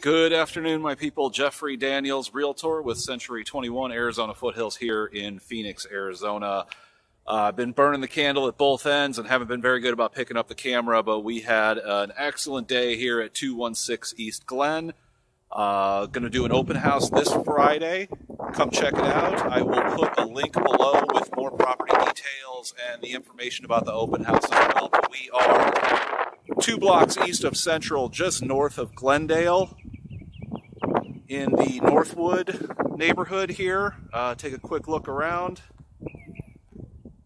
Good afternoon, my people. Jeffrey Daniels, Realtor with Century 21 Arizona Foothills here in Phoenix, Arizona. Uh, I've been burning the candle at both ends and haven't been very good about picking up the camera, but we had an excellent day here at 216 East Glen. Uh, going to do an open house this Friday. Come check it out. I will put a link below with more property details and the information about the open house as well. But we are two blocks east of Central, just north of Glendale, in the Northwood neighborhood here. Uh, take a quick look around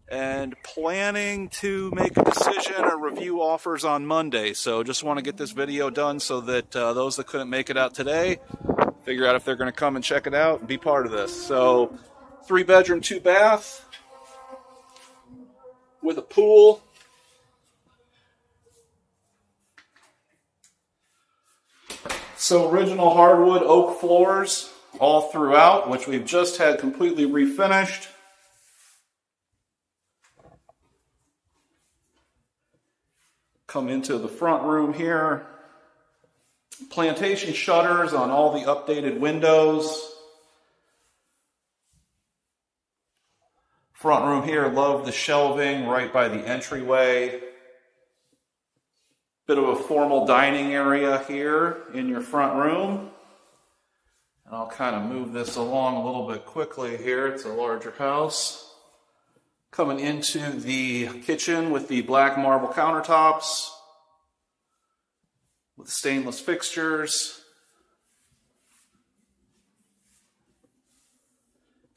and planning to make a decision or review offers on Monday. So just want to get this video done so that uh, those that couldn't make it out today figure out if they're going to come and check it out and be part of this. So three bedroom, two bath with a pool. So original hardwood oak floors all throughout, which we've just had completely refinished. come into the front room here. Plantation shutters on all the updated windows. Front room here, love the shelving right by the entryway. Bit of a formal dining area here in your front room. And I'll kind of move this along a little bit quickly here. It's a larger house. Coming into the kitchen with the black marble countertops, with stainless fixtures,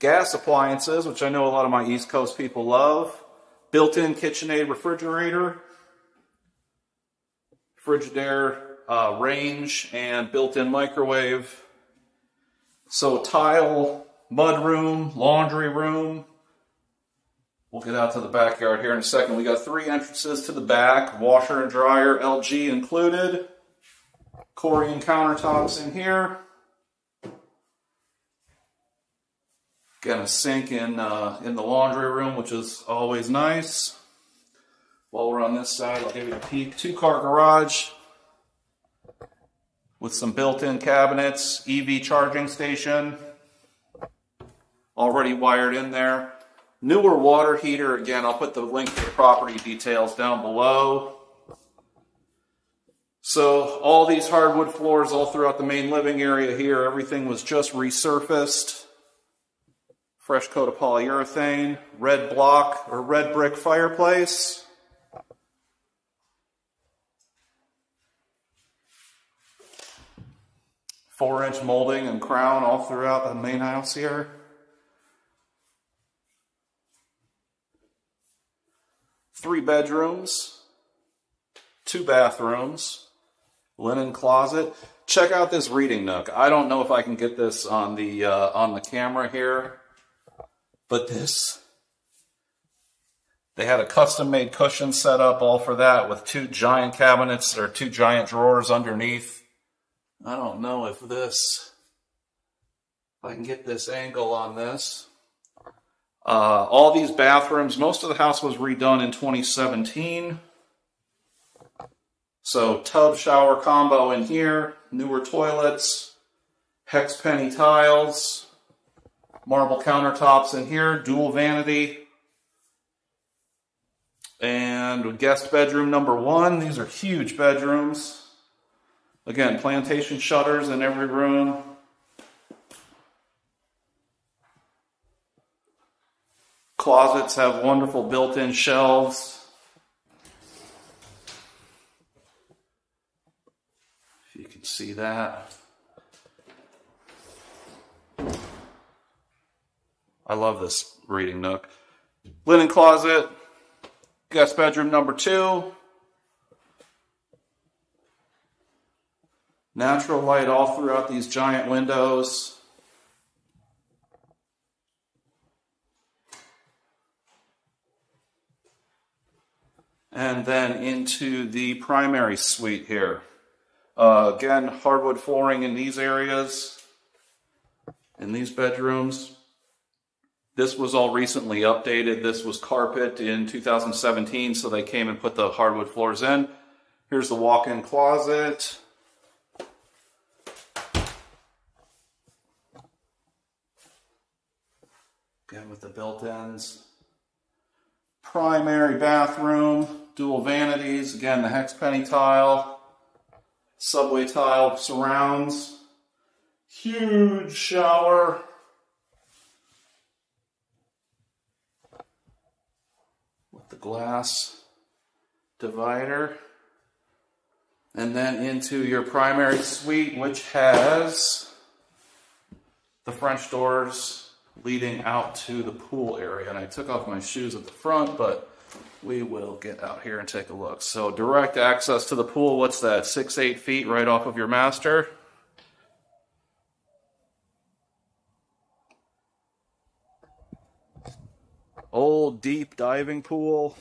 gas appliances, which I know a lot of my East Coast people love, built-in KitchenAid refrigerator, Frigidaire uh, range, and built-in microwave. So tile, mud room, laundry room, We'll get out to the backyard here in a second. We got three entrances to the back, washer and dryer, LG included. Corian countertops in here. Got a sink in, uh, in the laundry room, which is always nice. While we're on this side, I'll give you a peek. Two-car garage with some built-in cabinets, EV charging station, already wired in there. Newer water heater, again, I'll put the link to the property details down below. So all these hardwood floors all throughout the main living area here, everything was just resurfaced. Fresh coat of polyurethane, red block or red brick fireplace. Four inch molding and crown all throughout the main house here. three bedrooms, two bathrooms, linen closet. Check out this reading nook. I don't know if I can get this on the uh, on the camera here, but this they had a custom made cushion set up all for that with two giant cabinets or two giant drawers underneath. I don't know if this if I can get this angle on this. Uh, all these bathrooms, most of the house was redone in 2017. So tub shower combo in here, newer toilets, hex penny tiles, marble countertops in here, dual vanity. And guest bedroom number one. These are huge bedrooms. Again, plantation shutters in every room. Closets have wonderful built-in shelves. If you can see that. I love this reading nook. Linen closet, guest bedroom number two. Natural light all throughout these giant windows. and then into the primary suite here. Uh, again, hardwood flooring in these areas, in these bedrooms. This was all recently updated. This was carpet in 2017, so they came and put the hardwood floors in. Here's the walk-in closet. Again with the built-ins. Primary bathroom, dual vanities. Again, the hex penny tile, subway tile surrounds. Huge shower. With the glass divider. And then into your primary suite, which has the French doors leading out to the pool area. And I took off my shoes at the front, but we will get out here and take a look. So direct access to the pool, what's that, six, eight feet right off of your master? Old deep diving pool.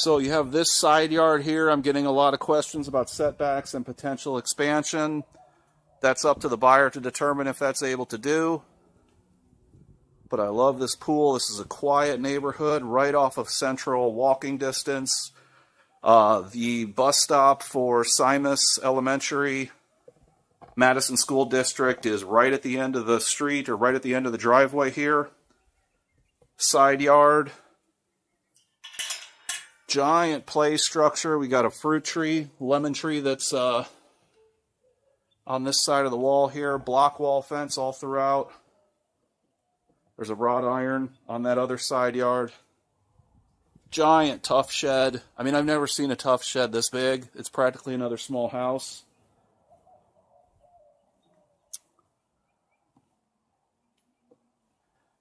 So you have this side yard here. I'm getting a lot of questions about setbacks and potential expansion. That's up to the buyer to determine if that's able to do. But I love this pool. This is a quiet neighborhood right off of central walking distance. Uh, the bus stop for Simis Elementary Madison School District is right at the end of the street or right at the end of the driveway here. Side yard giant play structure. We got a fruit tree, lemon tree that's uh, on this side of the wall here. Block wall fence all throughout. There's a wrought iron on that other side yard. Giant Tuff Shed. I mean, I've never seen a Tuff Shed this big. It's practically another small house.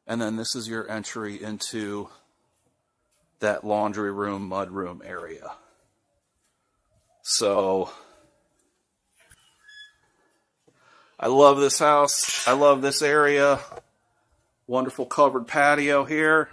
And then this is your entry into that laundry room, mud room area. So I love this house. I love this area. Wonderful covered patio here.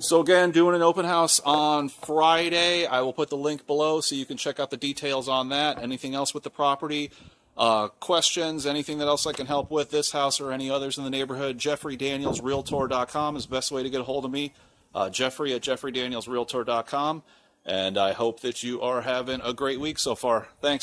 So again, doing an open house on Friday. I will put the link below so you can check out the details on that. Anything else with the property? Uh, questions, anything that else I can help with, this house or any others in the neighborhood, jeffreydanielsrealtor.com is the best way to get a hold of me. Uh, Jeffrey at jeffreydanielsrealtor.com. And I hope that you are having a great week so far. Thanks.